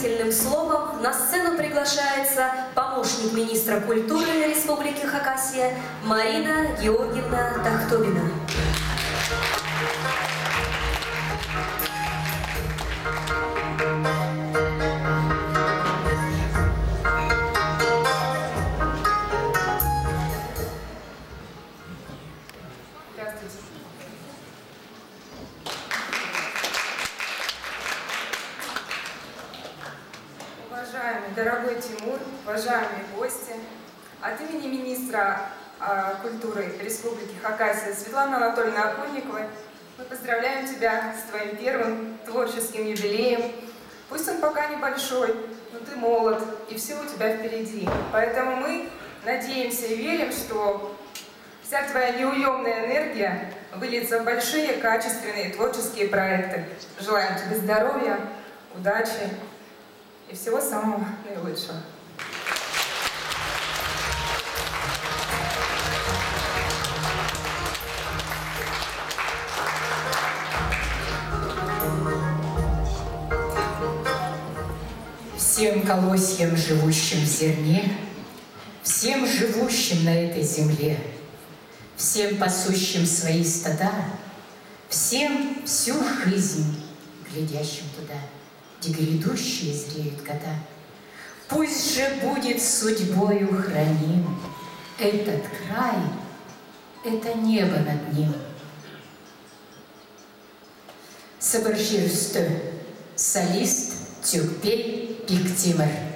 предварительным словом на сцену приглашается помощник министра культуры Республики Хакасия Марина Георгиевна Тахтобина. Дорогой Тимур, уважаемые гости, от имени министра а, культуры Республики Хакасия Светланы Анатольевны Окольниковой мы поздравляем тебя с твоим первым творческим юбилеем. Пусть он пока небольшой, но ты молод, и все у тебя впереди. Поэтому мы надеемся и верим, что Вся твоя неуемная энергия выльется в большие, качественные творческие проекты. Желаем тебе здоровья, удачи и всего самого наилучшего. всем колосьям, живущим в зерне, всем живущим на этой земле, всем пасущим свои стада, всем всю жизнь глядящим туда, где грядущие зреют года. Пусть же будет судьбою храним этот край, это небо над ним. Сабарширсты, солист Тюкпей Пиктимер.